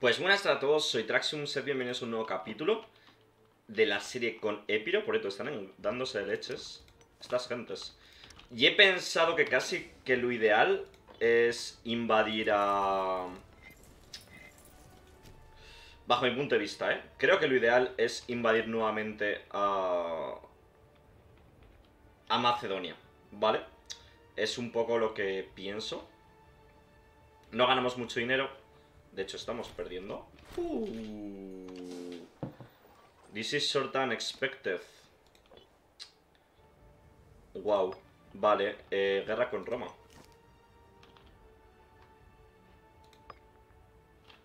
Pues buenas a todos, soy Traxium, sed bienvenidos a un nuevo capítulo de la serie con Epiro, por esto están dándose leches estas gentes. Y he pensado que casi que lo ideal es invadir a... Bajo mi punto de vista, ¿eh? Creo que lo ideal es invadir nuevamente a... A Macedonia, ¿vale? Es un poco lo que pienso. No ganamos mucho dinero. De hecho, estamos perdiendo. This is sort of unexpected. Wow. Vale, eh, guerra con Roma.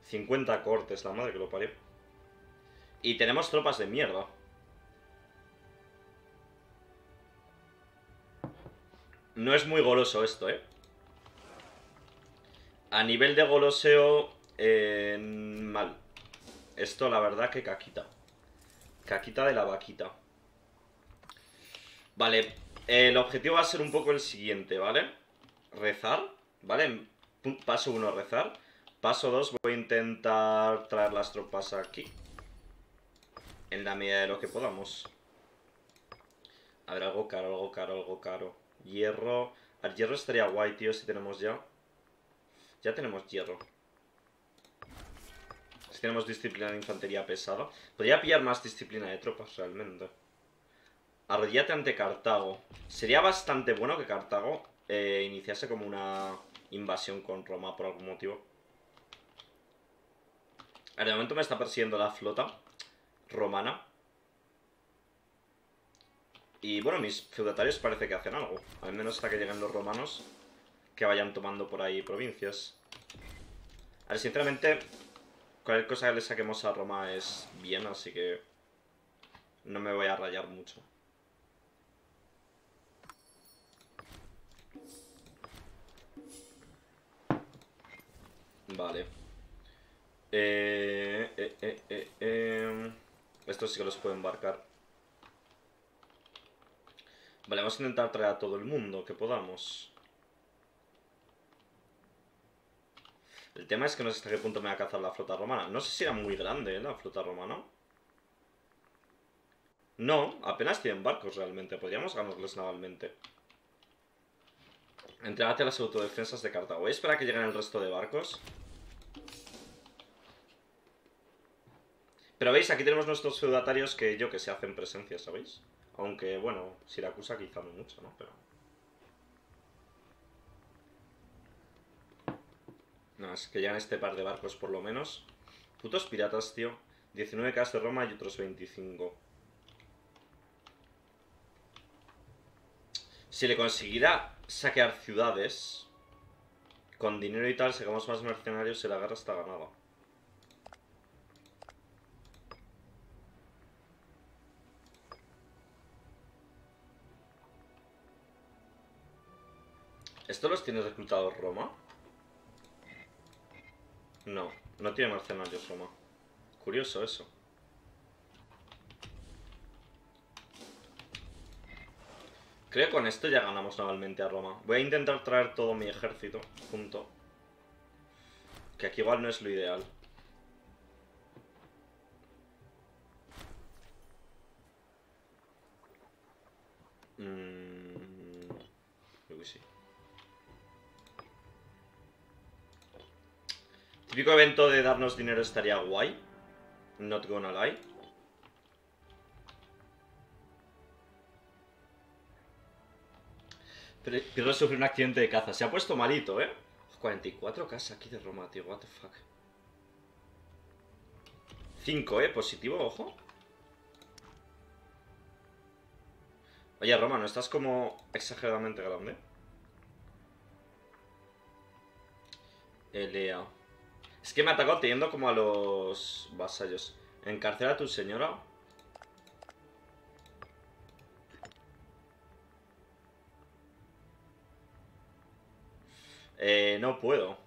50 cortes, la madre que lo parió. Y tenemos tropas de mierda. No es muy goloso esto, ¿eh? A nivel de goloseo, mal. Esto, la verdad, que caquita. Caquita de la vaquita. Vale, el objetivo va a ser un poco el siguiente, ¿vale? Rezar, ¿vale? Paso 1, rezar. Paso 2, voy a intentar traer las tropas aquí. En la medida de lo que podamos. A ver, algo caro, algo caro, algo caro. Hierro. Al hierro estaría guay, tío, si tenemos ya. Ya tenemos hierro. Tenemos disciplina de infantería pesada. Podría pillar más disciplina de tropas, realmente. Arrodillate ante Cartago. Sería bastante bueno que Cartago eh, iniciase como una invasión con Roma por algún motivo. Ver, de momento me está persiguiendo la flota romana. Y bueno, mis feudatarios parece que hacen algo. Al menos hasta que lleguen los romanos que vayan tomando por ahí provincias. A ver, sinceramente, cualquier cosa que le saquemos a Roma es bien, así que no me voy a rayar mucho. Vale. Eh, eh, eh, eh, eh. Estos sí que los puedo embarcar. Vale, vamos a intentar traer a todo el mundo que podamos. El tema es que no sé hasta qué punto me va a cazar la flota romana. No sé si era muy grande, ¿eh? La flota romana. No, apenas tienen barcos realmente. Podríamos ganarles navalmente. Entrégate a las autodefensas de Cartago. Voy a esperar a que lleguen el resto de barcos. Pero veis, aquí tenemos nuestros feudatarios que yo que se hacen presencia, ¿sabéis? Aunque, bueno, Siracusa quizá no mucho, ¿no? Pero... No, es que llegan este par de barcos por lo menos. Putos piratas, tío. 19 Ks de Roma y otros 25. Si le conseguirá saquear ciudades con dinero y tal, sacamos más mercenarios y la guerra está ganada. ¿Esto los tiene reclutados Roma? No, no tiene mercenarios Roma. Curioso eso. Creo que con esto ya ganamos navalmente a Roma. Voy a intentar traer todo mi ejército junto. Que aquí igual no es lo ideal. Típico evento de darnos dinero estaría guay. Not gonna lie. Pirlo sufrió un accidente de caza. Se ha puesto malito, ¿eh? 44 casas aquí de Roma, tío. What the fuck. 5, ¿eh? Positivo, ojo. Oye, Roma, ¿no estás como exageradamente grande? Elea. Es que me ha atacado teniendo como a los vasallos. Encarcela a tu señora. Eh, no puedo.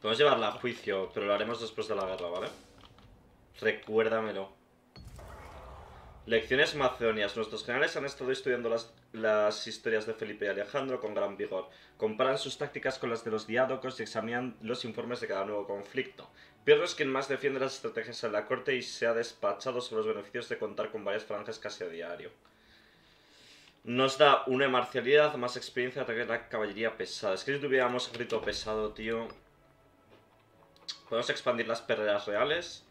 Podemos llevarla a juicio, pero lo haremos después de la guerra, ¿vale? Recuérdamelo. Lecciones macedonias. Nuestros generales han estado estudiando las, las historias de Felipe y Alejandro con gran vigor. Comparan sus tácticas con las de los diádocos y examinan los informes de cada nuevo conflicto. Pirro es quien más defiende las estrategias en la corte y se ha despachado sobre los beneficios de contar con varias franjas casi a diario. Nos da una marcialidad, más experiencia de ataque la caballería pesada. Es que si tuviéramos grito pesado, tío... Podemos expandir las perreras reales.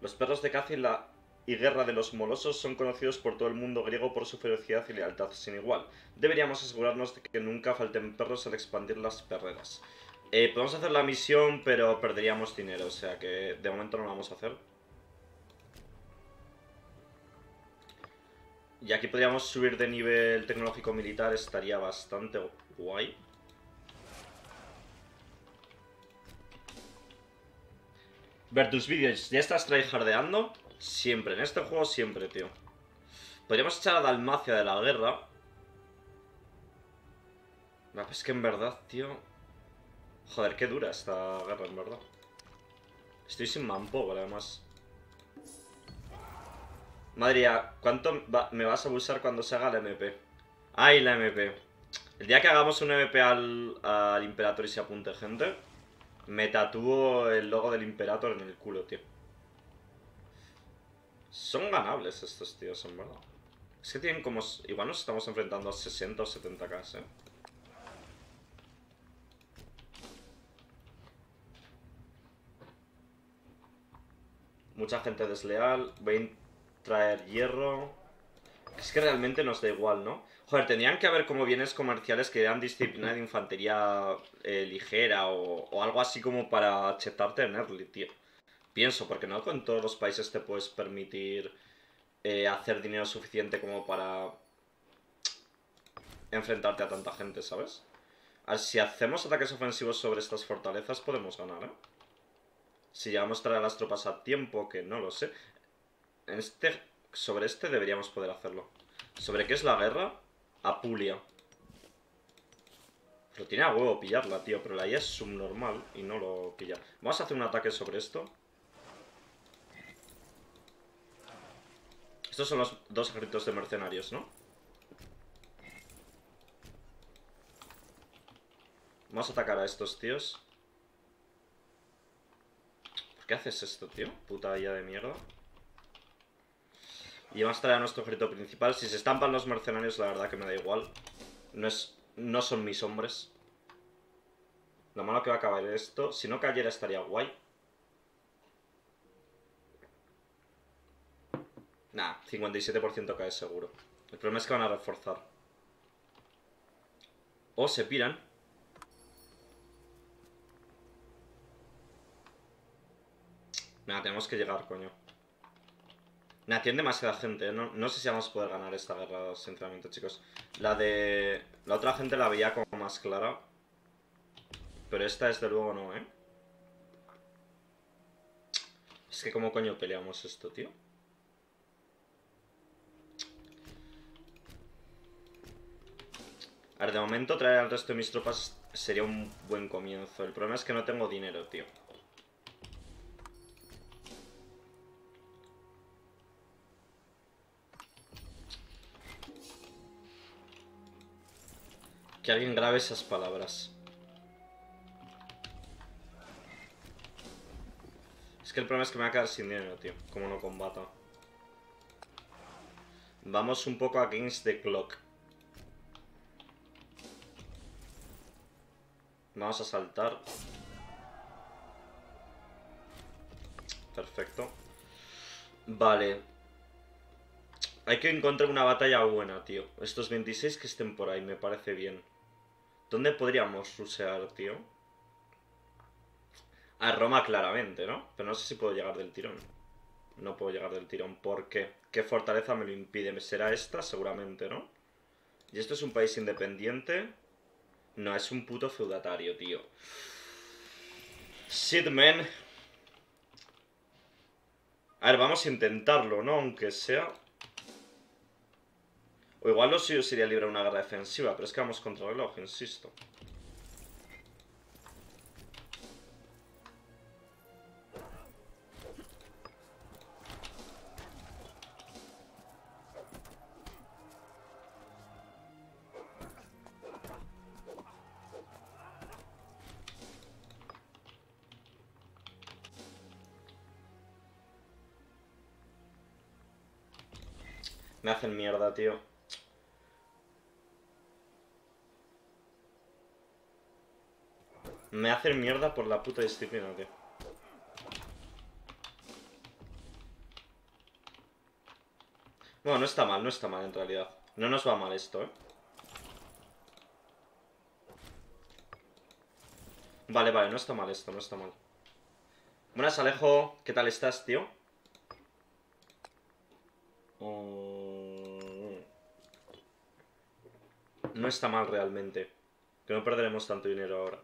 Los perros de caza y la y guerra de los molosos son conocidos por todo el mundo griego por su ferocidad y lealtad sin igual. Deberíamos asegurarnos de que nunca falten perros al expandir las perreras. Eh, podemos hacer la misión, pero perderíamos dinero, o sea que de momento no la vamos a hacer. Y aquí podríamos subir de nivel tecnológico militar, estaría bastante guay. Ver tus vídeos, ¿ya estás tryhardeando? Siempre, en este juego siempre, tío. Podríamos echar a Dalmacia de la guerra. No, es que en verdad, tío... Joder, qué dura esta guerra, en verdad. Estoy sin manpower, además. Madre ¿cuánto me vas a abusar cuando se haga la MP? ¡Ay, la MP! El día que hagamos un MP al, al Imperator y se apunte gente, me tatúo el logo del Imperator en el culo, tío. Son ganables estos tíos, en verdad. Es que tienen como... Igual nos estamos enfrentando a 60 o 70k, ¿eh? Mucha gente desleal. Voy a traer hierro. Es que realmente nos da igual, ¿no? Joder, tendrían que haber como bienes comerciales que eran disciplina de infantería eh, ligera o, o, algo así como para chetarte en early, tío. Pienso, porque no con todos los países te puedes permitir eh, hacer dinero suficiente como para enfrentarte a tanta gente, ¿sabes? si hacemos ataques ofensivos sobre estas fortalezas podemos ganar, ¿eh? Si llegamos a traer a las tropas a tiempo, que no lo sé. En este, sobre este deberíamos poder hacerlo. ¿Sobre qué es la guerra? Apulia. Pero tiene a huevo pillarla, tío. Pero la IA es subnormal y no lo pilla. Vamos a hacer un ataque sobre esto. Estos son los dos ejércitos de mercenarios, ¿no? Vamos a atacar a estos tíos. ¿Por qué haces esto, tío? Puta de mierda. Y vamos a traer a nuestro ejército principal. Si se estampan los mercenarios, la verdad que me da igual. No, es, no son mis hombres. Lo malo que va a acabar esto. Si no cayera estaría guay. Nah, 57% cae seguro. El problema es que van a reforzar. O se piran. Nah, tenemos que llegar, coño. Nah, tiene demasiada gente, ¿eh? no, no sé si vamos a poder ganar esta guerra, sinceramente, chicos. La de... La otra gente la veía como más clara. Pero esta, desde luego, no, ¿eh? Es que, ¿cómo coño peleamos esto, tío? A ver, de momento traer al resto de mis tropas sería un buen comienzo. El problema es que no tengo dinero, tío. Que alguien grabe esas palabras. Es que el problema es que me va a quedar sin dinero, tío. Como no combata. Vamos un poco against the clock. Vamos a saltar. Perfecto. Vale. Hay que encontrar una batalla buena, tío. Estos 26 que estén por ahí, me parece bien. ¿Dónde podríamos rusear, tío? A Roma claramente, ¿no? Pero no sé si puedo llegar del tirón. No puedo llegar del tirón. ¿Por qué? ¿Qué fortaleza me lo impide? ¿Será esta? Seguramente, ¿no? Y esto es un país independiente. No, es un puto feudatario, tío. Sidman. A ver, vamos a intentarlo, ¿no? Aunque sea... O igual lo suyo sería librar una guerra defensiva, pero es que vamos contra el reloj, insisto. Me hacen mierda, tío. Me hacen mierda por la puta disciplina, tío. Bueno, no está mal, no está mal en realidad. No nos va mal esto, ¿eh? Vale, vale, no está mal esto, no está mal. Buenas, Alejo. ¿Qué tal estás, tío? Mm. No está mal realmente. Que no perderemos tanto dinero ahora.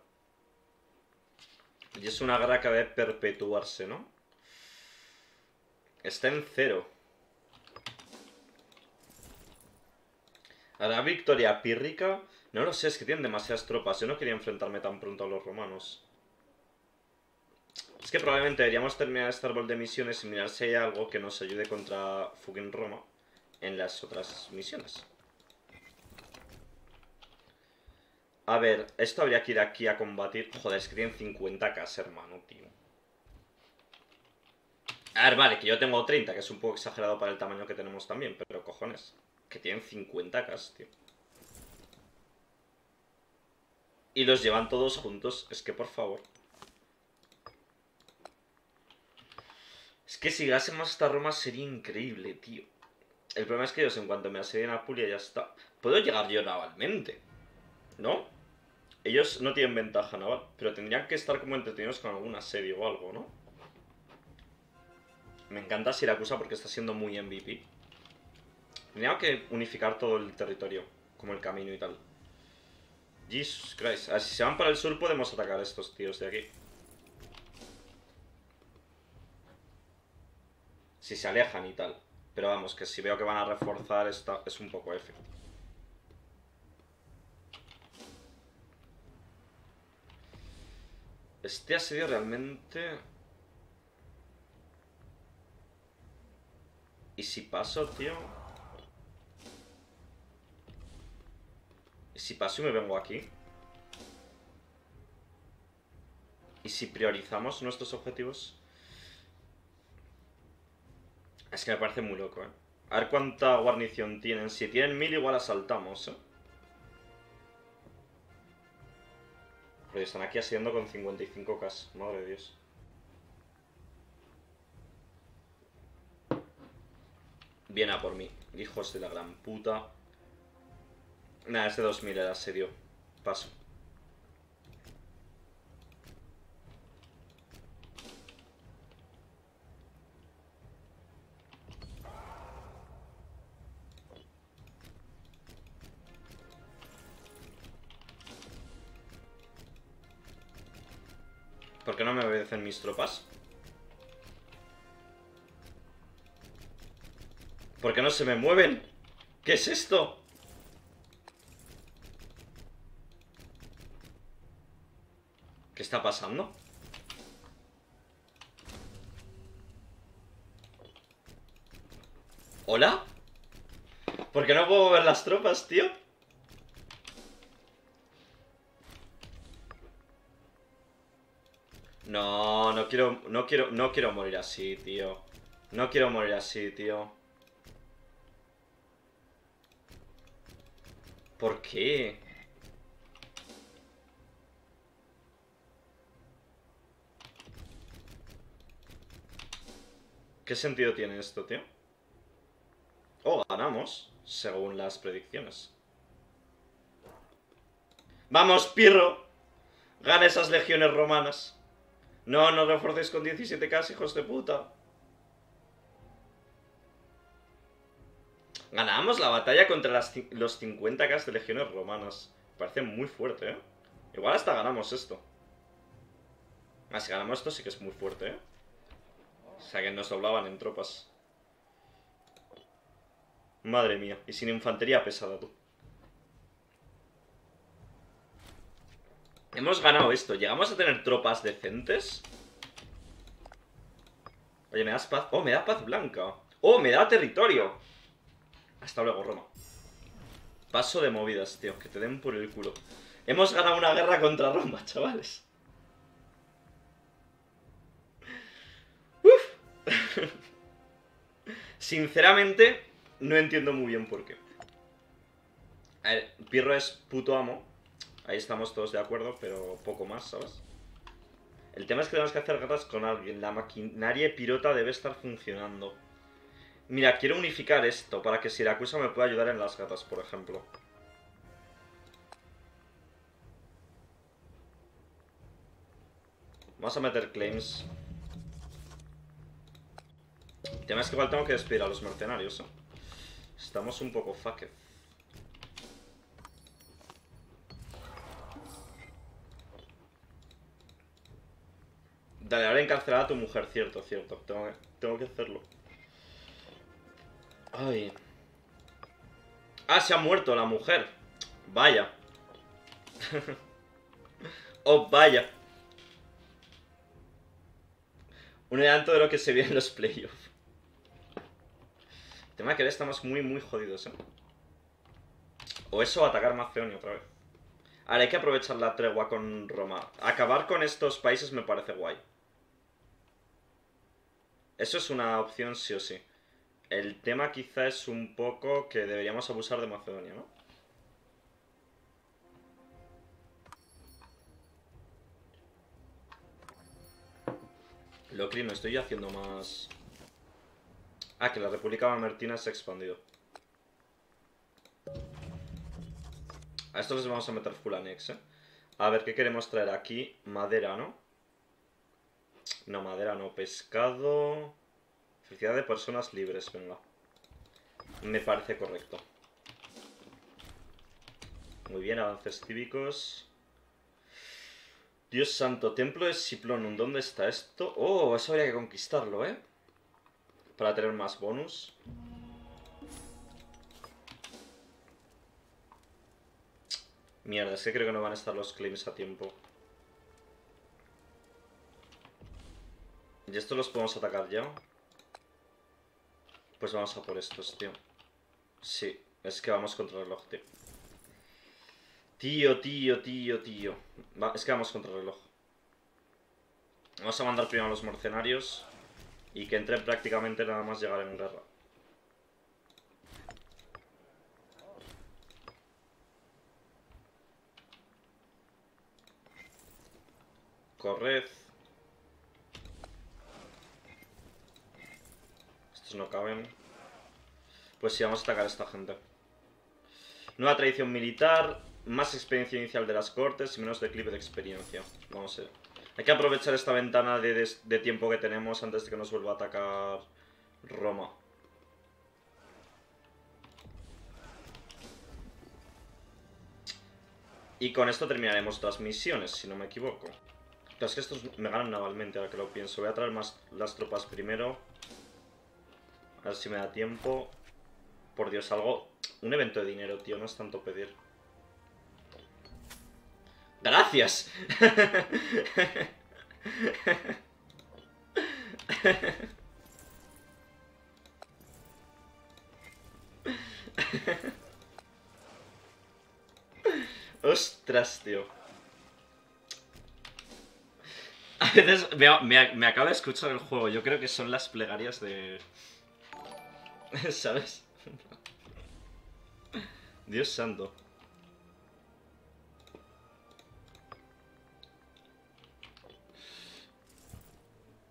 Y es una guerra que debe perpetuarse, ¿no? Está en cero. ¿Hará victoria pírrica? No lo sé, es que tienen demasiadas tropas. Yo no quería enfrentarme tan pronto a los romanos. Es que probablemente deberíamos terminar este árbol de misiones y mirar si hay algo que nos ayude contra fucking Roma en las otras misiones. A ver, esto habría que ir aquí a combatir. Joder, es que tienen 50k, hermano, tío. A ver, vale, que yo tengo 30, que es un poco exagerado para el tamaño que tenemos también, pero cojones. Que tienen 50k, tío. Y los llevan todos juntos. Es que, por favor. Es que si llegásemos hasta Roma sería increíble, tío. El problema es que ellos, en cuanto me asedien a Apulia, ya está. Puedo llegar yo navalmente. ¿No? Ellos no tienen ventaja naval, pero tendrían que estar como entretenidos con algún asedio o algo, ¿no? Me encanta Siracusa porque está siendo muy MVP. Tendría que unificar todo el territorio, como el camino y tal. Jesus Christ. A ver, si se van para el sur podemos atacar a estos tíos de aquí. Si se alejan y tal. Pero vamos, que si veo que van a reforzar esta, es un poco F. Este asedio realmente... ¿Y si paso, tío? ¿Y si paso y me vengo aquí? ¿Y si priorizamos nuestros objetivos? Es que me parece muy loco, ¿eh? A ver cuánta guarnición tienen. Si tienen mil, igual asaltamos, ¿eh? Porque están aquí asediando con 55k. Madre de Dios. Viene a por mí. Hijos de la gran puta. Nada, es de 2000 el asedio. Paso. ¿Por qué no me obedecen mis tropas? ¿Por qué no se me mueven? ¿Qué es esto? ¿Qué está pasando? ¿Hola? ¿Por qué no puedo ver las tropas, tío? No quiero, no quiero morir así, tío. No quiero morir así, tío. ¿Por qué? ¿Qué sentido tiene esto, tío? Oh, ganamos, según las predicciones. ¡Vamos, Pirro! Gana esas legiones romanas. No, no reforcéis con 17k, hijos de puta. Ganamos la batalla contra los 50k de legiones romanas. Parece muy fuerte, ¿eh? Igual hasta ganamos esto. Ah, si ganamos esto sí que es muy fuerte, ¿eh? O sea que nos doblaban en tropas. Madre mía. Y sin infantería pesada, tú. Hemos ganado esto. ¿Llegamos a tener tropas decentes? Oye, me das paz. Oh, me da paz blanca. Oh, me da territorio. Hasta luego, Roma. Paso de movidas, tío. Que te den por el culo. Hemos ganado una guerra contra Roma, chavales. Uf. Sinceramente, No entiendo muy bien por qué. A ver, Pirro es puto amo. Ahí estamos todos de acuerdo, pero poco más, ¿sabes? El tema es que tenemos que hacer guerras con alguien. La maquinaria pirota debe estar funcionando. Mira, quiero unificar esto para que Siracusa me pueda ayudar en las gatas, por ejemplo. Vamos a meter claims. El tema es que igual tengo que despedir a los mercenarios, ¿eh? Estamos un poco fucked. Dale, ahora encarcelar a tu mujer, cierto, cierto. Tengo que, tengo que hacerlo. Ay. Ah, se ha muerto la mujer. Vaya. oh, vaya. Un adelanto de lo que se vio en los playoffs. El tema que ahora estamos muy, muy jodidos, ¿eh? O eso, atacar Macedonia otra vez. Ahora hay que aprovechar la tregua con Roma. Acabar con estos países me parece guay. Eso es una opción sí o sí. El tema quizá es un poco que deberíamos abusar de Macedonia, ¿no? Locri, no estoy haciendo más... Ah, que la República Mamertina se ha expandido. A estos les vamos a meter full annex, ¿eh? A ver, ¿qué queremos traer aquí? Madera, ¿no? No, madera no. Pescado... Felicidad de personas libres, venga. Me parece correcto. Muy bien, avances cívicos. Dios santo, templo de Siplonum, ¿dónde está esto? Oh, eso habría que conquistarlo, ¿eh? Para tener más bonus. Mierda, es que creo que no van a estar los claims a tiempo. ¿Y estos los podemos atacar ya? Pues vamos a por estos, tío. Sí, es que vamos contra el reloj, tío. Tío, tío, tío, tío. es que vamos contra el reloj. Vamos a mandar primero a los mercenarios. Y que entren prácticamente nada más llegar en guerra. Corred. No caben. Pues sí, vamos a atacar a esta gente. Nueva tradición militar más experiencia inicial de las cortes y menos declive de experiencia. Vamos a ver. Hay que aprovechar esta ventana de, de, tiempo que tenemos antes de que nos vuelva a atacar Roma. Y con esto terminaremos las misiones, si no me equivoco. Pero es que estos me ganan navalmente, ahora que lo pienso. Voy a traer más las tropas primero. A ver si me da tiempo. Por Dios, algo... Un evento de dinero, tío, no es tanto pedir. Gracias. Ostras, tío. A veces me, me, acaba de escuchar el juego. Yo creo que son las plegarias de... ¿Sabes? Dios santo.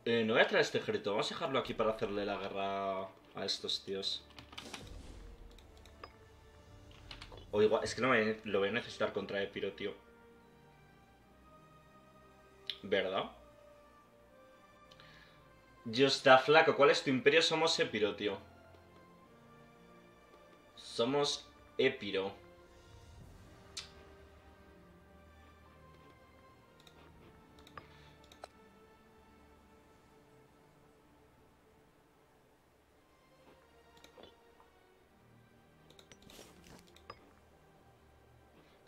Eh, no voy a traer este ejército. Vamos a dejarlo aquí para hacerle la guerra a estos tíos. O igual, es que no lo voy a necesitar contra Epiro, tío. ¿Verdad? Dios está flaco. ¿Cuál es tu imperio? Somos Epiro, tío. Somos Epiro.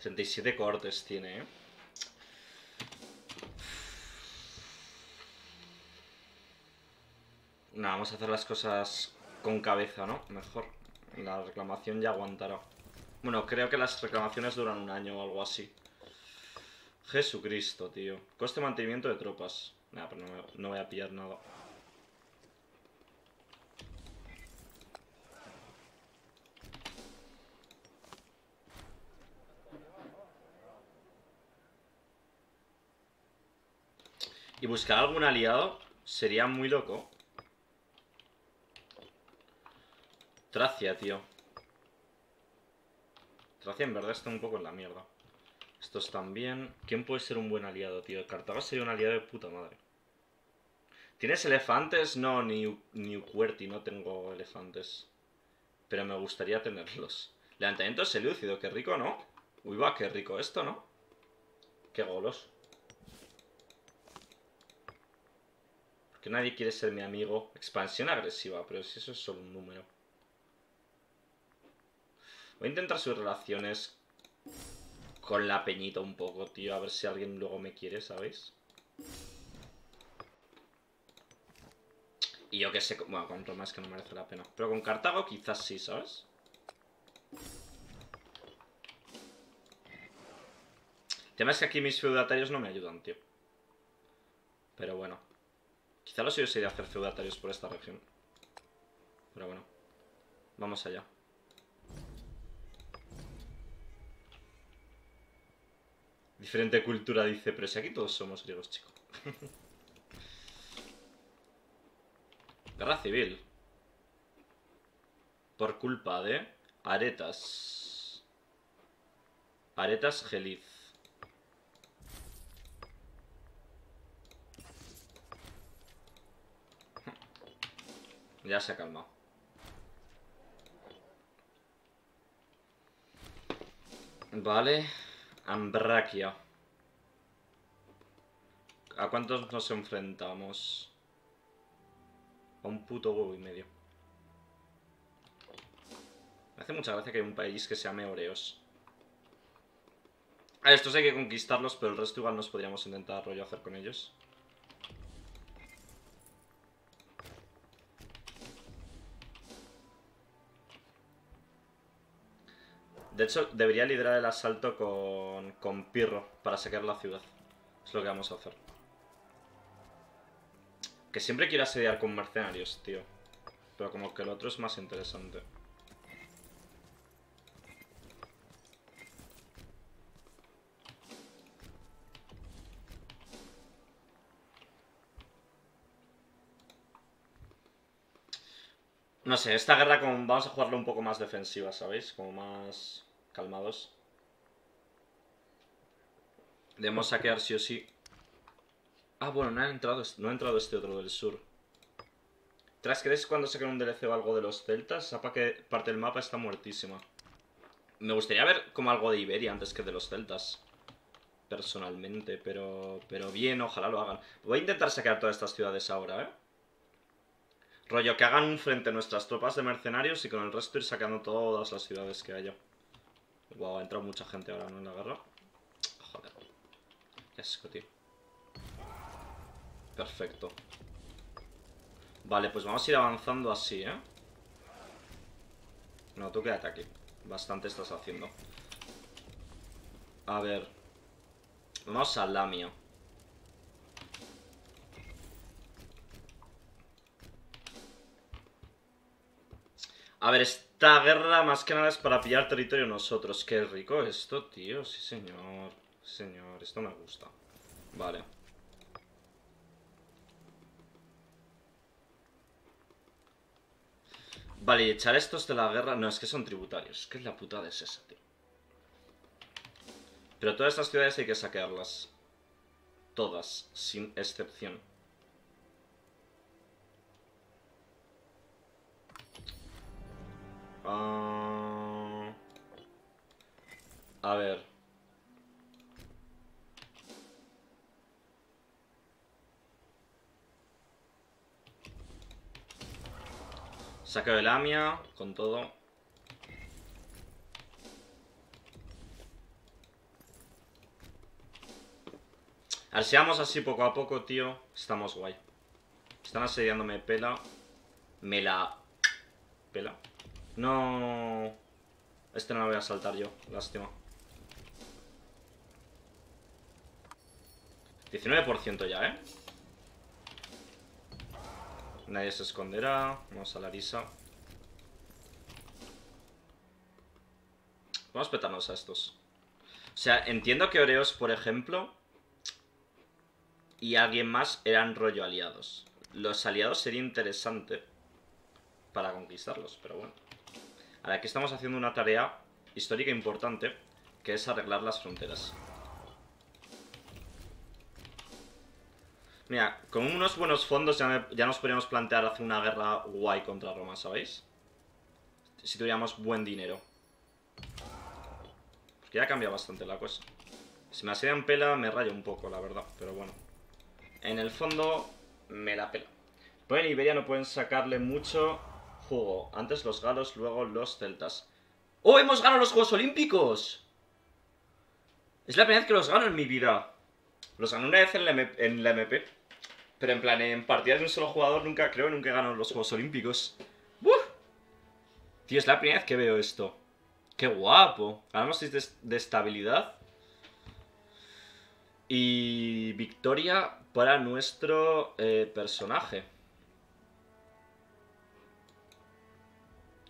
37 cortes tiene, ¿eh? No, vamos a hacer las cosas con cabeza, ¿no? Mejor. La reclamación ya aguantará. Bueno, creo que las reclamaciones duran un año o algo así. Jesucristo, tío. Coste mantenimiento de tropas. Nah, pero no, no voy a pillar nada. Y buscar algún aliado sería muy loco. Tracia, tío. Tracia en verdad está un poco en la mierda. Estos también. ¿Quién puede ser un buen aliado, tío? Cartago sería un aliado de puta madre. ¿Tienes elefantes? No, ni, ni Ucuerti, no tengo elefantes. Pero me gustaría tenerlos. Levantamiento selúcido, qué rico, ¿no? Uy, va, qué rico esto, ¿no? Qué golos. Que nadie quiere ser mi amigo. Expansión agresiva, pero si eso es solo un número. Voy a intentar sus relaciones con la peñita un poco, tío. A ver si alguien luego me quiere, ¿sabéis? Y yo que sé, bueno, con Roma es que no merece la pena. Pero con Cartago quizás sí, ¿sabes? El tema es que aquí mis feudatarios no me ayudan, tío. Pero bueno. Quizá lo suyo sería hacer feudatarios por esta región. Pero bueno. Vamos allá. Diferente cultura dice, pero si aquí todos somos griegos, chicos. Guerra civil. Por culpa de Aretas. Aretas Geliz. Ya se ha calmado. Vale. Ambraquia. ¿A cuántos nos enfrentamos? A un puto huevo y medio. Me hace mucha gracia que hay un país que se llame Oreos. A estos hay que conquistarlos, pero el resto igual nos podríamos intentar rollo hacer con ellos. De hecho, debería liderar el asalto con, con Pirro para sacar la ciudad. Es lo que vamos a hacer. Que siempre quiero asediar con mercenarios, tío. Pero como que el otro es más interesante. No sé, esta guerra como vamos a jugarla un poco más defensiva, ¿sabéis? Como más calmados. Debemos saquear sí o sí. Ah, bueno, no ha entrado, no ha entrado este otro del sur. Tras crees cuando saquen un DLC o algo de los celtas, esa que parte del mapa está muertísima. Me gustaría ver como algo de Iberia antes que de los celtas. Personalmente, pero, pero bien, ojalá lo hagan. Voy a intentar saquear todas estas ciudades ahora, ¿eh? Rollo, que hagan un frente nuestras tropas de mercenarios y con el resto ir sacando todas las ciudades que haya. Wow, ha entrado mucha gente ahora, ¿no? En la guerra. Joder. Qué asco, tío. Perfecto. Vale, pues vamos a ir avanzando así, ¿eh? No, tú quédate aquí. Bastante estás haciendo. A ver. Vamos a Lamia. A ver, esta guerra más que nada es para pillar territorio nosotros. Qué rico esto, tío. Sí, señor. señor, esto me gusta. Vale. Vale, y echar estos de la guerra... No, es que son tributarios. ¿Qué es la putada es esa, tío? Pero todas estas ciudades hay que saquearlas. Todas, sin excepción. Ah, a ver. Saco de Lamia, con todo. A así poco a poco, tío. Estamos guay. Están asediándome pela. Me la... Pela. No... Este no lo voy a saltar yo, lástima. 19% ya, ¿eh? Nadie se esconderá. Vamos a la risa. Vamos a petarnos a estos. O sea, entiendo que Oreos, por ejemplo... y alguien más eran rollo aliados. Los aliados sería interesante para conquistarlos, pero bueno. Ahora aquí estamos haciendo una tarea histórica importante, que es arreglar las fronteras. Mira, con unos buenos fondos ya, nos podríamos plantear hacer una guerra guay contra Roma, ¿sabéis? Si tuviéramos buen dinero. Porque ya cambia bastante la cosa. Si me en pela me rayo un poco, la verdad, pero bueno. En el fondo, me la pela. Pues en Iberia no pueden sacarle mucho jugo. Antes los galos, luego los celtas. ¡Oh, hemos ganado los Juegos Olímpicos! Es la primera vez que los gano en mi vida. Los gané una vez en la, MP. Pero en plan, en partidas de un solo jugador nunca, creo, nunca he ganado los Juegos Olímpicos. ¡Uf! Tío, es la primera vez que veo esto. ¡Qué guapo! Ganamos de, de estabilidad. Y victoria para nuestro eh, personaje.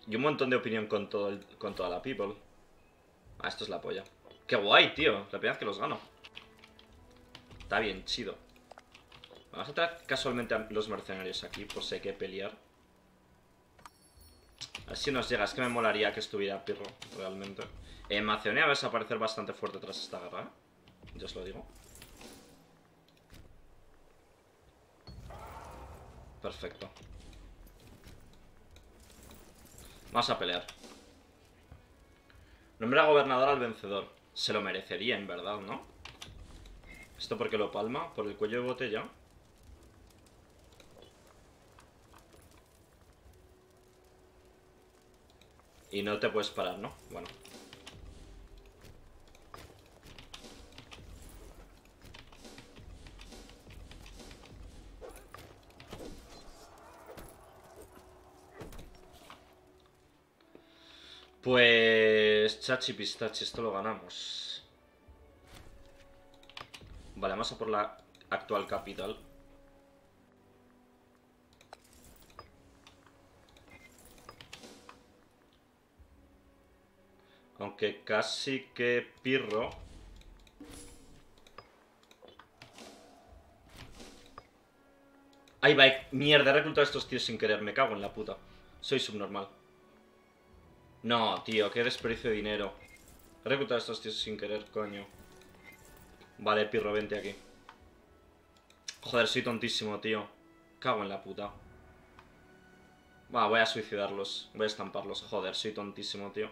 Y un montón de opinión con, todo el, con toda la people. Ah, esto es la polla. ¡Qué guay, tío! La primera vez que los gano. Está bien, chido. Vamos a traer casualmente a los mercenarios aquí, por si hay que pelear. A ver si nos llega. Es que me molaría que estuviera Pirro, realmente. En eh, Macedonia va a desaparecer bastante fuerte tras esta guerra, ¿eh? Ya os lo digo. Perfecto. Vamos a pelear. Nombra gobernador al vencedor. Se lo merecería, en verdad, ¿no? ¿Esto porque lo palma? ¿Por el cuello de botella? Y no te puedes parar, ¿no? Bueno. Pues... Chachi pistachi, esto lo ganamos. Vale, vamos a por la actual capital. Aunque casi que pirro. Ahí va, mierda, he reclutado a estos tíos sin querer, me cago en la puta. Soy subnormal. No, tío, qué desperdicio de dinero. He reclutado a estos tíos sin querer, coño. Vale, pirro, vente aquí. Joder, soy tontísimo, tío. Cago en la puta. Va, voy a suicidarlos. Voy a estamparlos. Joder, soy tontísimo, tío.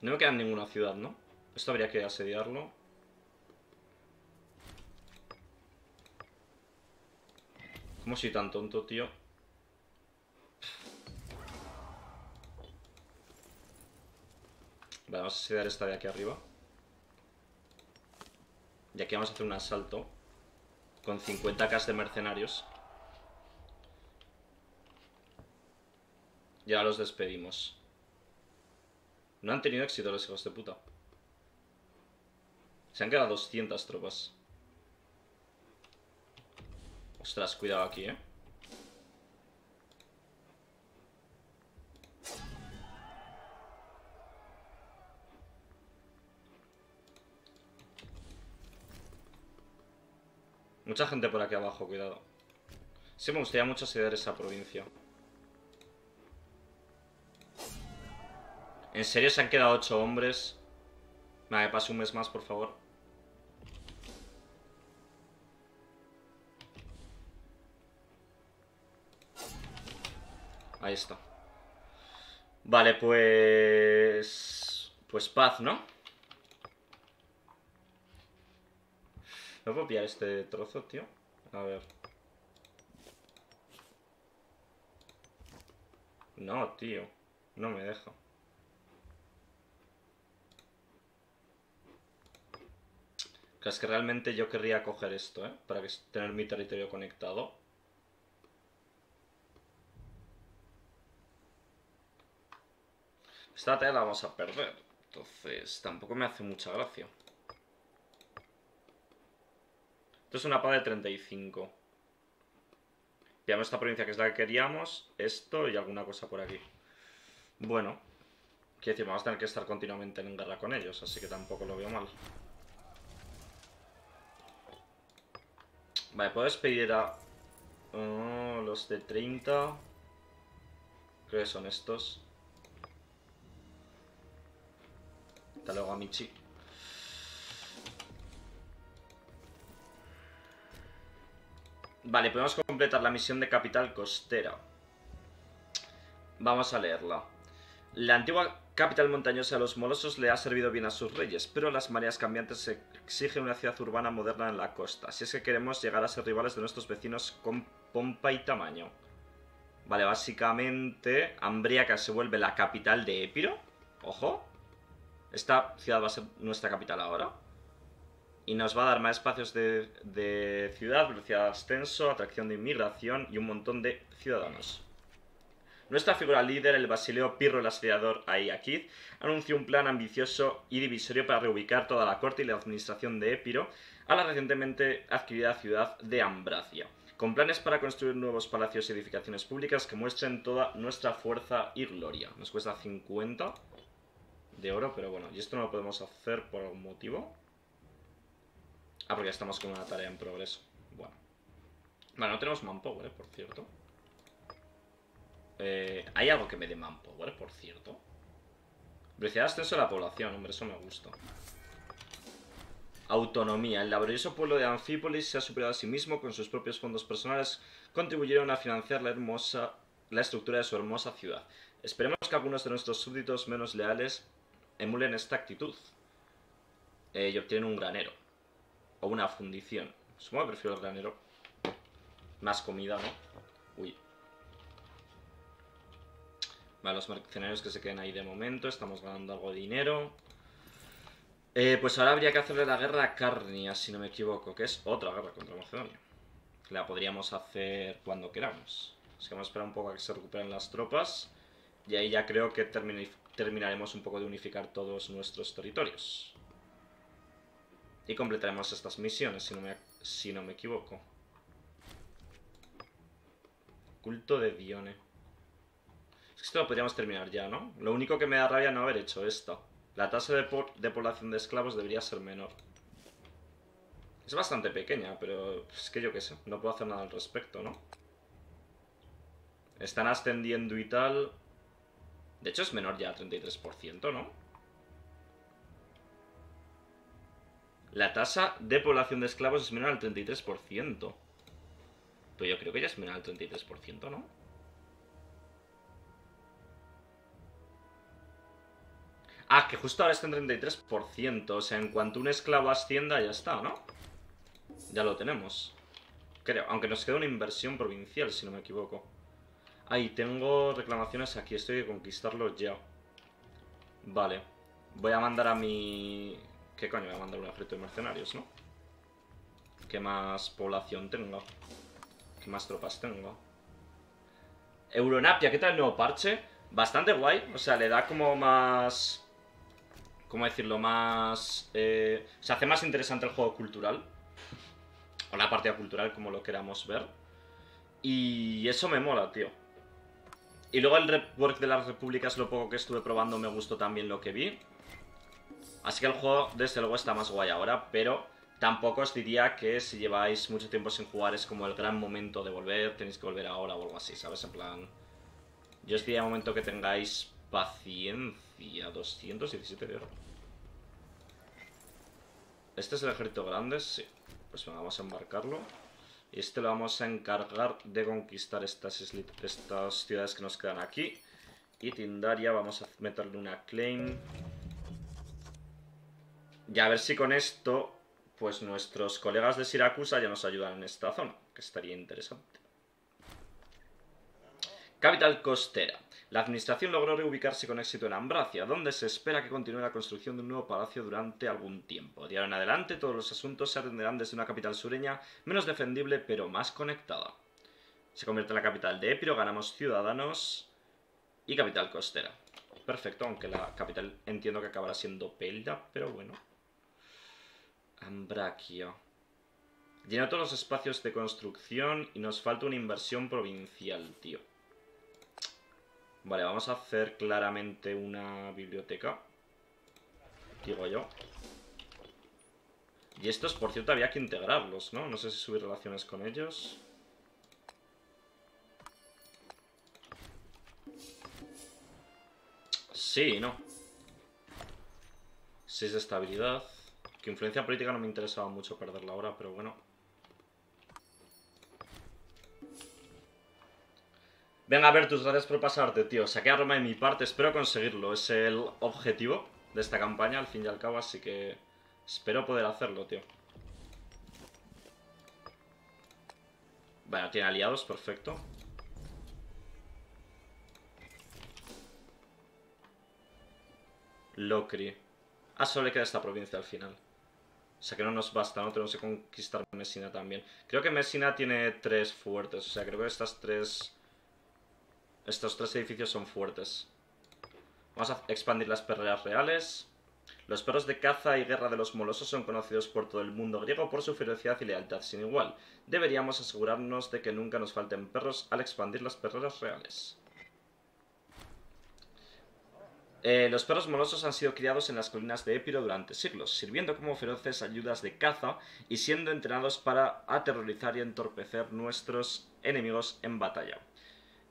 No me queda ninguna ciudad, ¿no? Esto habría que asediarlo. ¿Cómo soy tan tonto, tío? Vale, vamos a asediar esta de aquí arriba. Y aquí vamos a hacer un asalto con 50k de mercenarios. Y ahora los despedimos. No han tenido éxito los hijos de puta. Se han quedado 200 tropas. Ostras, cuidado aquí, eh. Mucha gente por aquí abajo, cuidado. Sí, me gustaría mucho asediar esa provincia. ¿En serio se han quedado ocho hombres? Me pase un mes más, por favor. Ahí está. Vale, pues... Pues paz, ¿no? ¿No puedo pillar este trozo, tío? A ver. No, tío. No me deja. es que realmente yo querría coger esto, ¿eh? Para tener mi territorio conectado. Esta batalla la vamos a perder. Entonces, tampoco me hace mucha gracia. Esto es una pala de 35. Pillamos esta provincia que es la que queríamos, esto y alguna cosa por aquí. Bueno, quiero decir, vamos a tener que estar continuamente en guerra con ellos, así que tampoco lo veo mal. Vale, puedo despedir a... Oh, los de 30... Creo que son estos. Hasta luego, Michi. Vale, podemos completar la misión de capital costera. Vamos a leerla. La antigua capital montañosa de los molosos le ha servido bien a sus reyes, pero las mareas cambiantes exigen una ciudad urbana moderna en la costa, si es que queremos llegar a ser rivales de nuestros vecinos con pompa y tamaño. Vale, básicamente Ambriaca se vuelve la capital de Épiro. Ojo. Esta ciudad va a ser nuestra capital ahora y nos va a dar más espacios de, ciudad, velocidad de ascenso, atracción de inmigración y un montón de ciudadanos. Nuestra figura líder, el basileo Pirro el asediador Aiakid, anunció un plan ambicioso y divisorio para reubicar toda la corte y la administración de Épiro a la recientemente adquirida ciudad de Ambracia, con planes para construir nuevos palacios y edificaciones públicas que muestren toda nuestra fuerza y gloria. Nos cuesta 50 de oro, pero bueno, y esto no lo podemos hacer por algún motivo. Ah, porque ya estamos con una tarea en progreso. Bueno. Vale, no tenemos manpower, por cierto. Eh, Hay algo que me dé manpower, por cierto. Velocidad de ascenso de la población, hombre, eso me gusta. Autonomía. El laborioso pueblo de Anfípolis se ha superado a sí mismo con sus propios fondos personales. Contribuyeron a financiar la hermosa la estructura de su hermosa ciudad. Esperemos que algunos de nuestros súbditos menos leales emulen esta actitud. Eh, y obtienen un granero o una fundición. Supongo que prefiero el granero. Más comida, ¿no? Uy. Vale, los mercenarios que se queden ahí de momento. Estamos ganando algo de dinero. Eh, pues ahora habría que hacerle la guerra a Carnia, si no me equivoco, que es otra guerra contra Macedonia. La podríamos hacer cuando queramos. Así que vamos a esperar un poco a que se recuperen las tropas. Y ahí ya creo que terminaremos un poco de unificar todos nuestros territorios. Y completaremos estas misiones, si no me, si no me equivoco. Culto de Dione. Esto lo podríamos terminar ya, ¿no? Lo único que me da rabia no haber hecho esto. La tasa de, de población de esclavos debería ser menor. Es bastante pequeña, pero es que yo qué sé, no puedo hacer nada al respecto, ¿no? Están ascendiendo y tal. De hecho es menor ya, 33%, ¿no? La tasa de población de esclavos es menor al 33%. Pero yo creo que ya es menor al 33%, ¿no? Ah, que justo ahora está en 33%. O sea, en cuanto un esclavo ascienda, ya está, ¿no? Ya lo tenemos. Creo. Aunque nos queda una inversión provincial, si no me equivoco. Ahí, tengo reclamaciones aquí. Estoy de conquistarlo ya. Vale. Voy a mandar a mi ¿Qué coño? Voy a mandar un ejército de mercenarios, ¿no? ¿Qué más población tengo? ¿Qué más tropas tengo? Euronapia, ¿qué tal el nuevo parche? Bastante guay, o sea, le da como más... ¿Cómo decirlo? Más... Eh, se hace más interesante el juego cultural. O la partida cultural, como lo queramos ver. Y eso me mola, tío. Y luego el rework de las repúblicas, lo poco que estuve probando, me gustó también lo que vi. Así que el juego desde luego está más guay ahora, pero tampoco os diría que si lleváis mucho tiempo sin jugar es como el gran momento de volver, tenéis que volver ahora o algo así, ¿sabes? En plan... Yo os diría momento que tengáis paciencia, 217 de oro. ¿Este es el ejército grande? Sí. Pues vamos a embarcarlo. Y este lo vamos a encargar de conquistar estas, estas ciudades que nos quedan aquí. Y Tindaria vamos a meterle una claim. Y a ver si con esto, pues nuestros colegas de Siracusa ya nos ayudan en esta zona, que estaría interesante. Capital costera. La administración logró reubicarse con éxito en Ambracia, donde se espera que continúe la construcción de un nuevo palacio durante algún tiempo. De ahora en adelante, todos los asuntos se atenderán desde una capital sureña menos defendible, pero más conectada. Se convierte en la capital de Épiro, ganamos ciudadanos y capital costera. Perfecto, aunque la capital entiendo que acabará siendo Pelda, pero bueno. Ambraquio. Llena todos los espacios de construcción y nos falta una inversión provincial, tío. Vale, vamos a hacer claramente una biblioteca. Digo yo. Y estos, por cierto, había que integrarlos, ¿no? No sé si subir relaciones con ellos. Sí, no. 6 de estabilidad. Que influencia política no me interesaba mucho perderla ahora, pero bueno. Venga, a ver, tus gracias por pasarte, tío. Saqué a Roma de mi parte, espero conseguirlo. Es el objetivo de esta campaña, al fin y al cabo, así que... Espero poder hacerlo, tío. Bueno, tiene aliados, perfecto. Locri. Ah, solo le queda esta provincia al final. O sea que no nos basta, ¿no? Tenemos que conquistar Messina también. Creo que Messina tiene tres fuertes. O sea, creo que estas tres... Estos tres edificios son fuertes. Vamos a expandir las perreras reales. Los perros de caza y guerra de los molosos son conocidos por todo el mundo griego por su ferocidad y lealtad sin igual. Deberíamos asegurarnos de que nunca nos falten perros al expandir las perreras reales. Eh, los perros molosos han sido criados en las colinas de Épiro durante siglos, sirviendo como feroces ayudas de caza y siendo entrenados para aterrorizar y entorpecer nuestros enemigos en batalla.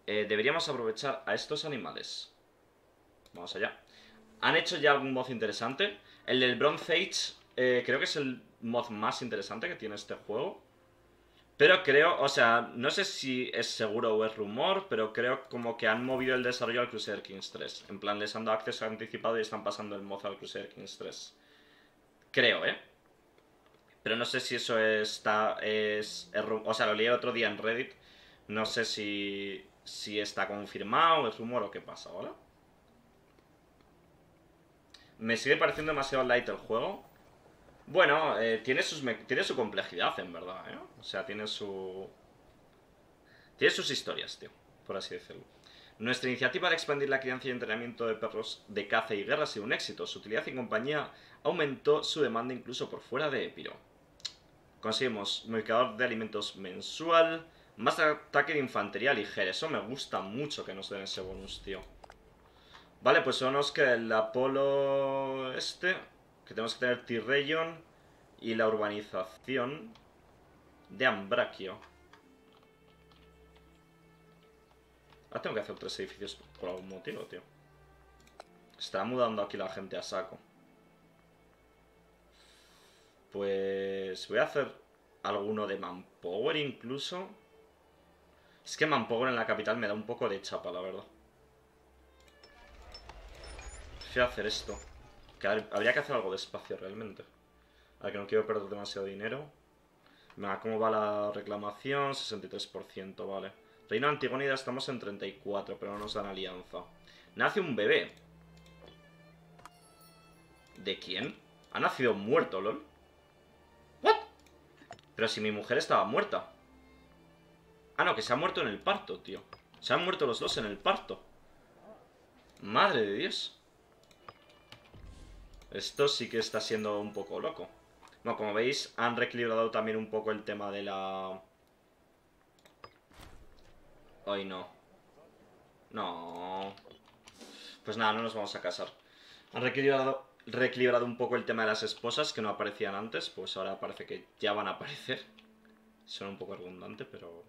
Eh, deberíamos aprovechar a estos animales. Vamos allá. Han hecho ya algún mod interesante. El del Bronze Age eh, creo que es el mod más interesante que tiene este juego. Pero creo, o sea, no sé si es seguro o es rumor, pero creo como que han movido el desarrollo al Crusader Kings 3. En plan, les han dado acceso anticipado y están pasando el mod al Crusader Kings 3. Creo, ¿eh? Pero no sé si eso está, es, es O sea, lo leí el otro día en Reddit. No sé si, si está confirmado, es rumor o qué pasa, ¿vale? Me sigue pareciendo demasiado light el juego. Bueno, eh, tiene, sus tiene su complejidad, en verdad, ¿eh? O sea, tiene su... Tiene sus historias, tío, por así decirlo. Nuestra iniciativa de expandir la crianza y entrenamiento de perros de caza y guerra ha sido un éxito. Su utilidad y compañía aumentó su demanda incluso por fuera de Epiro. Conseguimos modificador de alimentos mensual, más ataque de infantería ligera. Eso me gusta mucho que nos den ese bonus, tío. Vale, pues son los que el Apolo este que tenemos que tener T-Region y la urbanización de Ambraquio. Ahora tengo que hacer tres edificios por algún motivo, tío. Está mudando aquí la gente a saco. Pues voy a hacer alguno de Manpower incluso. Es que Manpower en la capital me da un poco de chapa, la verdad. Prefiero hacer esto habría que hacer algo de espacio realmente. A que no quiero perder demasiado dinero. ¿cómo va la reclamación? 63%, vale. Reino Antigonida estamos en 34, pero no nos dan alianza. Nace un bebé. ¿De quién? Ha nacido muerto, lol. ¿What? Pero si mi mujer estaba muerta. Ah, no, que se ha muerto en el parto, tío. Se han muerto los dos en el parto. Madre de Dios. Esto sí que está siendo un poco loco. Bueno, como veis, han reequilibrado también un poco el tema de la... Ay, no. No. Pues nada, no nos vamos a casar. Han reequilibrado, reequilibrado un poco el tema de las esposas que no aparecían antes. Pues ahora parece que ya van a aparecer. Suena un poco redundante, pero...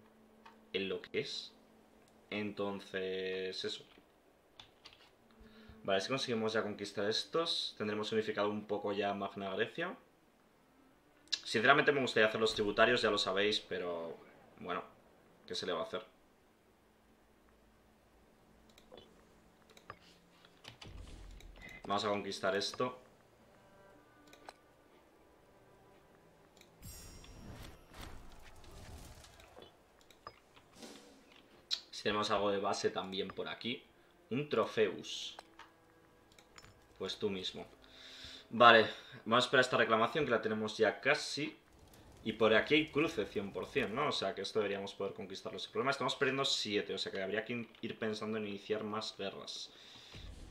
En lo que es. Entonces, eso. Vale, si conseguimos ya conquistar estos, tendremos unificado un poco ya Magna Grecia. Sinceramente me gustaría hacer los tributarios, ya lo sabéis, pero bueno, ¿qué se le va a hacer? Vamos a conquistar esto. Si tenemos algo de base también por aquí. Un Trofeus. Pues tú mismo. Vale, vamos a esperar esta reclamación que la tenemos ya casi. Y por aquí hay cruce 100%, ¿no? O sea que esto deberíamos poder conquistarlo. El problema estamos perdiendo 7, o sea que habría que ir pensando en iniciar más guerras.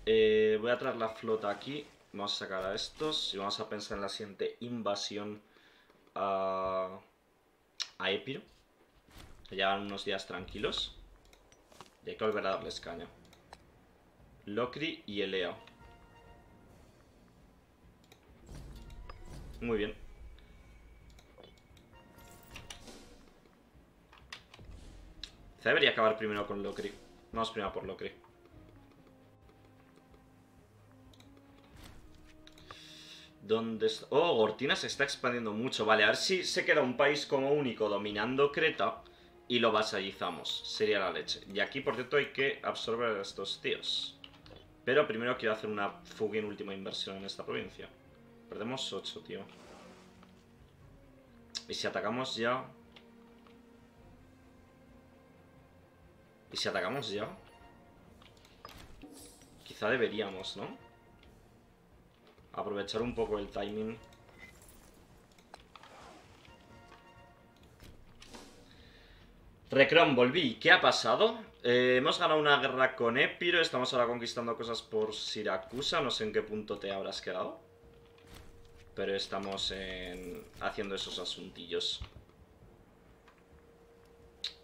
Eh, voy a traer la flota aquí. Vamos a sacar a estos y vamos a pensar en la siguiente invasión a, a Epiro. Que llevan unos días tranquilos. Y hay que volver a darles caña. Locri y Eleo. Muy bien. Debería acabar primero con Locri. Vamos primero por Locri. ¿Dónde está? Oh, Gortina se está expandiendo mucho. Vale, a ver si se queda un país como único dominando Creta y lo vasallizamos. Sería la leche. Y aquí, por cierto, hay que absorber a estos tíos. Pero primero quiero hacer una fucking última inversión en esta provincia. Perdemos 8, tío. Y si atacamos ya... ¿Y si atacamos ya? Quizá deberíamos, ¿no? Aprovechar un poco el timing. Recron, volví. ¿Qué ha pasado? Eh, hemos ganado una guerra con Epiro. Estamos ahora conquistando cosas por Siracusa. No sé en qué punto te habrás quedado. Pero estamos en... haciendo esos asuntillos.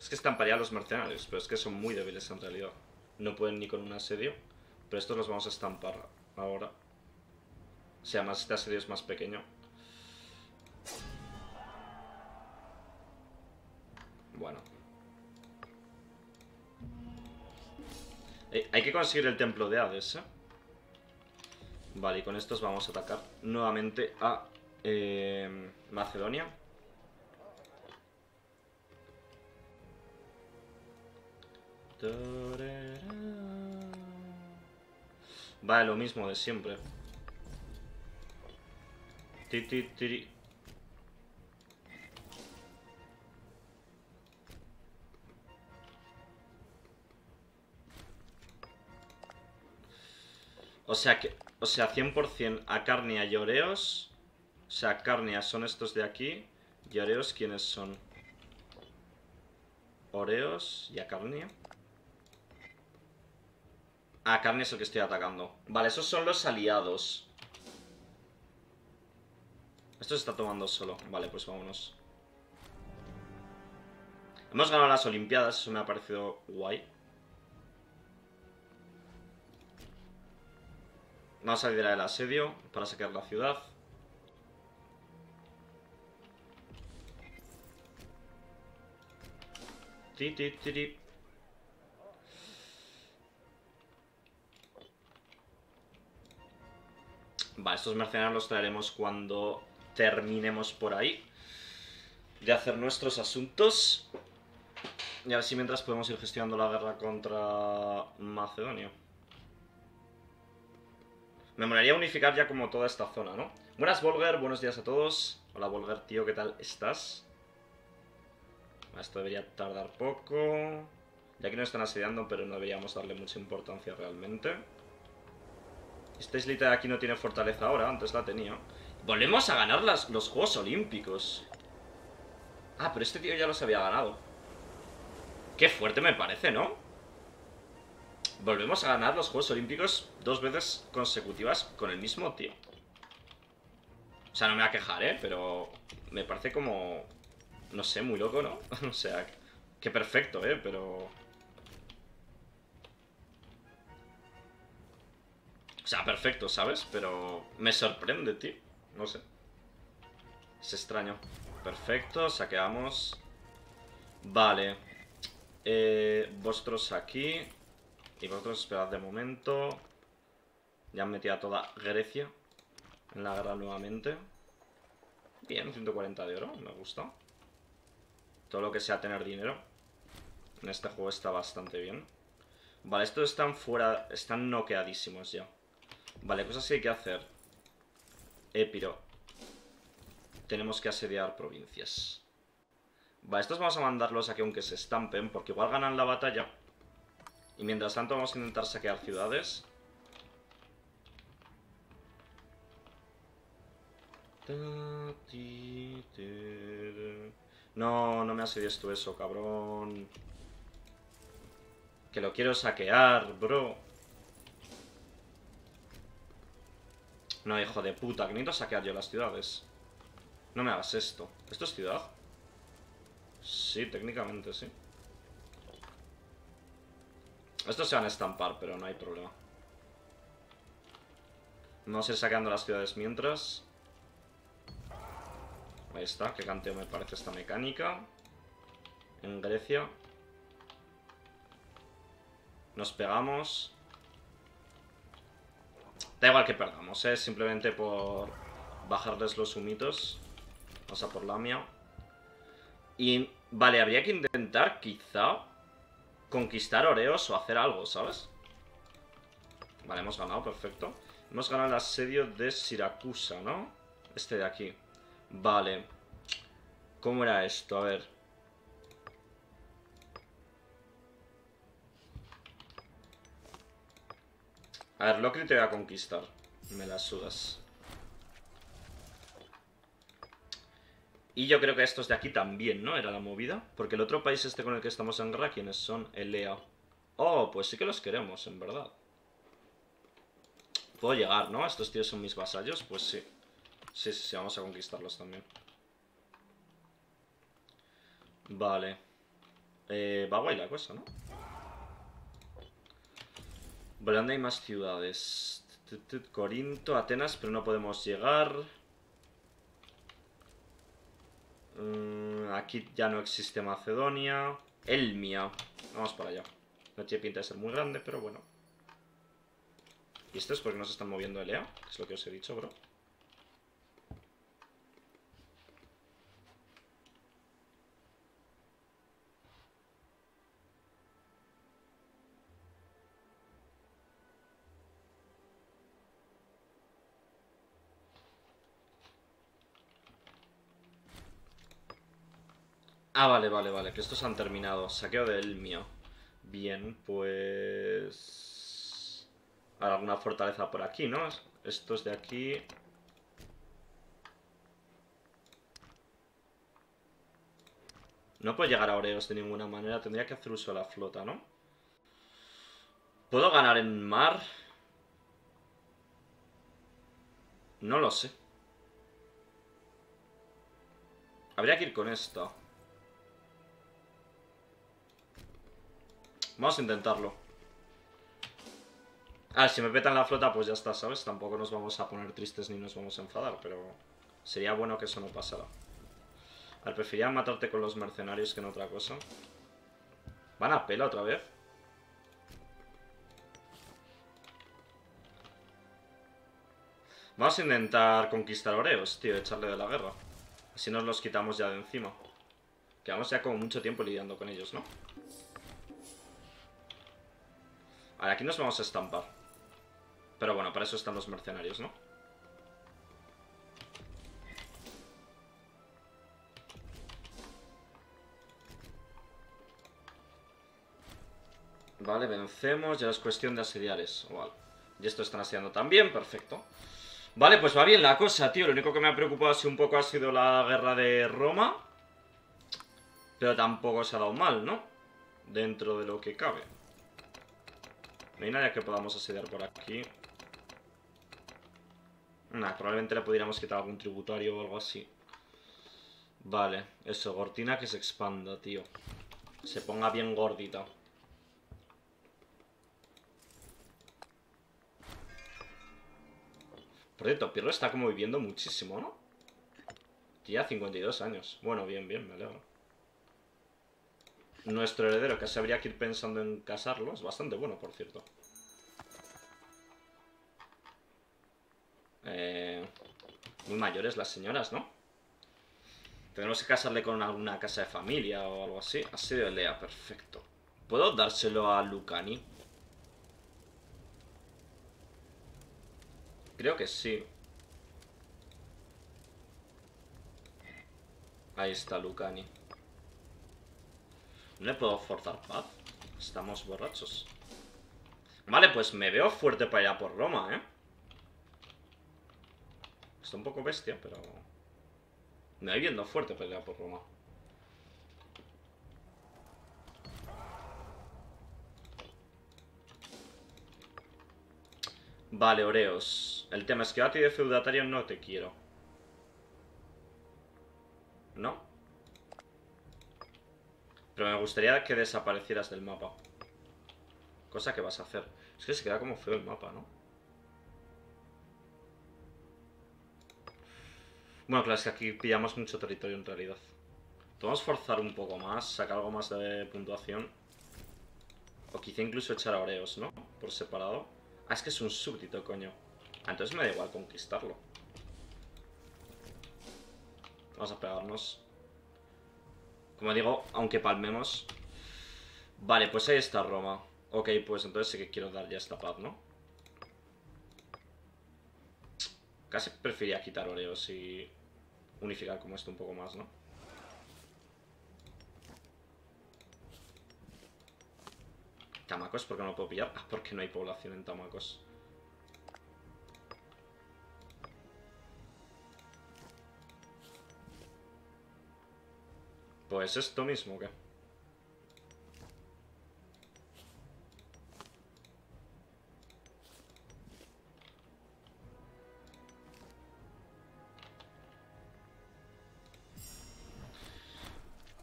Es que están los mercenarios, pero es que son muy débiles en realidad. No pueden ni con un asedio. Pero estos los vamos a estampar ahora. O sea, más este asedio es más pequeño. Bueno. Eh, hay que conseguir el templo de Hades, ¿eh? Vale, y con estos vamos a atacar nuevamente a eh, Macedonia. Vale, lo mismo de siempre. O sea que, o sea, 100% a Carnia y Oreos. O sea, Carnia son estos de aquí. Y Oreos, ¿quiénes son? Oreos y Acarnia. Ah, Carnia es el que estoy atacando. Vale, esos son los aliados. Esto se está tomando solo. Vale, pues vámonos. Hemos ganado las Olimpiadas, eso me ha parecido guay. Vamos a liderar el asedio para sacar la ciudad. Vale, estos mercenarios los traeremos cuando terminemos por ahí de hacer nuestros asuntos. Y a ver si mientras podemos ir gestionando la guerra contra Macedonia. Me molaría unificar ya como toda esta zona, ¿no? Buenas, Volger, buenos días a todos. Hola, Volger, tío, ¿qué tal estás? Esto debería tardar poco. Ya que no están asediando, pero no deberíamos darle mucha importancia realmente. Esta islita de aquí no tiene fortaleza ahora, antes la tenía. Volvemos a ganar los Juegos Olímpicos. Ah, pero este tío ya los había ganado. Qué fuerte me parece, ¿no? Volvemos a ganar los Juegos Olímpicos dos veces consecutivas con el mismo tío. O sea, no me voy a quejar, ¿eh? Pero me parece como... No sé, muy loco, ¿no? o sea, qué perfecto, ¿eh? Pero... O sea, perfecto, ¿sabes? Pero me sorprende, tío. No sé. Es extraño. Perfecto, saqueamos. Vale. Eh, vosotros aquí. Y vosotros esperad de momento. Ya han metido a toda Grecia en la guerra nuevamente. Bien, 140 de oro, me gusta. Todo lo que sea tener dinero en este juego está bastante bien. Vale, estos están fuera, están noqueadísimos ya. Vale, cosas que hay que hacer. Épiro. Tenemos que asediar provincias. Vale, estos vamos a mandarlos aquí aunque se estampen, porque igual ganan la batalla. Y mientras tanto vamos a intentar saquear ciudades. No, no me asedies tú eso, cabrón. Que lo quiero saquear, bro. No, hijo de puta, que necesito saquear yo las ciudades. No me hagas esto. ¿Esto es ciudad? Sí, técnicamente sí. Estos se van a estampar, pero no hay problema. Vamos a ir saqueando las ciudades mientras. Ahí está, qué canteo me parece esta mecánica. En Grecia. Nos pegamos. Da igual que perdamos, ¿eh? Simplemente por bajarles los humitos. Vamos a por la mía. Y, vale, habría que intentar, quizá, conquistar Oreos o hacer algo, ¿sabes? Vale, hemos ganado, perfecto. Hemos ganado el asedio de Siracusa, ¿no? Este de aquí. Vale. ¿Cómo era esto? A ver. A ver, Locri te voy a conquistar. Me la sudas. Y yo creo que estos de aquí también, ¿no? Era la movida. Porque el otro país este con el que estamos en guerra, ¿quiénes son? Elea. Oh, pues sí que los queremos, en verdad. Puedo llegar, ¿no? Estos tíos son mis vasallos, pues sí. Sí, sí, sí, vamos a conquistarlos también. Vale. Eh, va guay la cosa, ¿no? ¿dónde hay más ciudades? Corinto, Atenas, pero no podemos llegar. Mm, aquí ya no existe Macedonia. Elmia. Vamos para allá. No tiene pinta de ser muy grande, pero bueno. ¿Y esto es porque no se están moviendo Elea? es lo que os he dicho, bro. Ah, vale, vale, vale, que estos han terminado. Saqueo del mío. Bien, pues... alguna fortaleza por aquí, ¿no? Estos de aquí... No puedo llegar a Oreos de ninguna manera. Tendría que hacer uso de la flota, ¿no? ¿Puedo ganar en mar? No lo sé. Habría que ir con esto. Vamos a intentarlo. Ah, si me petan la flota, pues ya está, ¿sabes? Tampoco nos vamos a poner tristes ni nos vamos a enfadar, pero sería bueno que eso no pasara. A ver, prefería matarte con los mercenarios que en otra cosa. ¿Van a pela otra vez? Vamos a intentar conquistar Oreos, tío, echarle de la guerra. Así nos los quitamos ya de encima. Quedamos ya como mucho tiempo lidiando con ellos, ¿no? Vale, aquí nos vamos a estampar. Pero bueno, para eso están los mercenarios, ¿no? Vale, vencemos. Ya es cuestión de asediar eso. Vale. Y esto están asediando también. Perfecto. Vale, pues va bien la cosa, tío. Lo único que me ha preocupado así un poco ha sido la guerra de Roma. Pero tampoco se ha dado mal, ¿no? Dentro de lo que cabe. No hay nadie que podamos asediar por aquí. Nah, probablemente le pudiéramos quitar algún tributario o algo así. Vale, eso, Gortina que se expanda, tío. Se ponga bien gordita. Por cierto, Pirro está como viviendo muchísimo, ¿no? Ya 52 años. Bueno, bien, bien, me alegro. Nuestro heredero, que se habría que ir pensando en casarlo, es bastante bueno, por cierto. Eh, muy mayores las señoras, ¿no? Tenemos que casarle con alguna casa de familia o algo así. Ha sido Lea, perfecto. ¿Puedo dárselo a Lucani? Creo que sí. Ahí está Lucani. No le puedo forzar paz. Estamos borrachos. Vale, pues me veo fuerte para allá por Roma, ¿eh? Está un poco bestia, pero... Me voy viendo fuerte para allá por Roma. Vale, Oreos. El tema es que a ti de feudatario no te quiero. ¿No? Pero me gustaría que desaparecieras del mapa. Cosa que vas a hacer. Es que se queda como feo el mapa, ¿no? Bueno, claro, es que aquí pillamos mucho territorio en realidad. Podemos forzar un poco más, sacar algo más de puntuación. O quizá incluso echar a Oreos, ¿no? Por separado. Ah, es que es un súbdito, coño. Ah, entonces me da igual conquistarlo. Vamos a pegarnos. Como digo, aunque palmemos... Vale, pues ahí está Roma. Ok, pues entonces sí que quiero dar ya esta paz, ¿no? Casi preferiría quitar Oreos y unificar como esto un poco más, ¿no? Tamacos, ¿por qué no lo puedo pillar? Ah, porque no hay población en Tamacos. Pues esto mismo, ¿qué?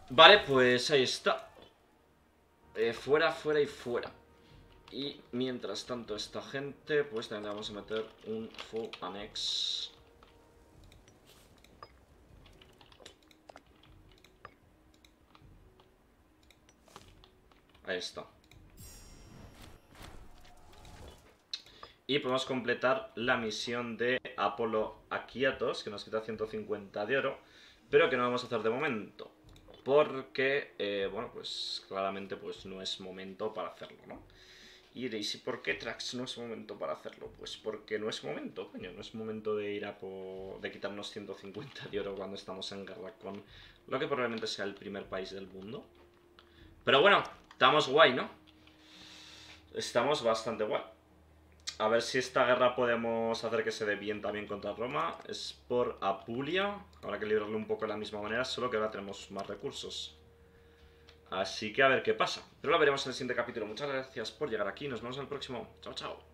Vale, pues ahí está. Eh, fuera, fuera y fuera. Y mientras tanto esta gente, pues también vamos a meter un full annex. Ahí está. Y podemos completar la misión de Apolo Akiatos, que nos quita 150 de oro, pero que no vamos a hacer de momento porque, eh, bueno, pues claramente pues no es momento para hacerlo, ¿no? Y diréis, ¿y por qué Trax no es momento para hacerlo? Pues porque no es momento, coño, no es momento de ir a por... de quitarnos 150 de oro cuando estamos en guerra con lo que probablemente sea el primer país del mundo. Pero bueno, estamos guay, ¿no? Estamos bastante guay. A ver si esta guerra podemos hacer que se dé bien también contra Roma. Es por Apulia. Habrá que librarle un poco de la misma manera, solo que ahora tenemos más recursos. Así que a ver qué pasa. Pero lo veremos en el siguiente capítulo. Muchas gracias por llegar aquí. Nos vemos en el próximo. Chao, chao.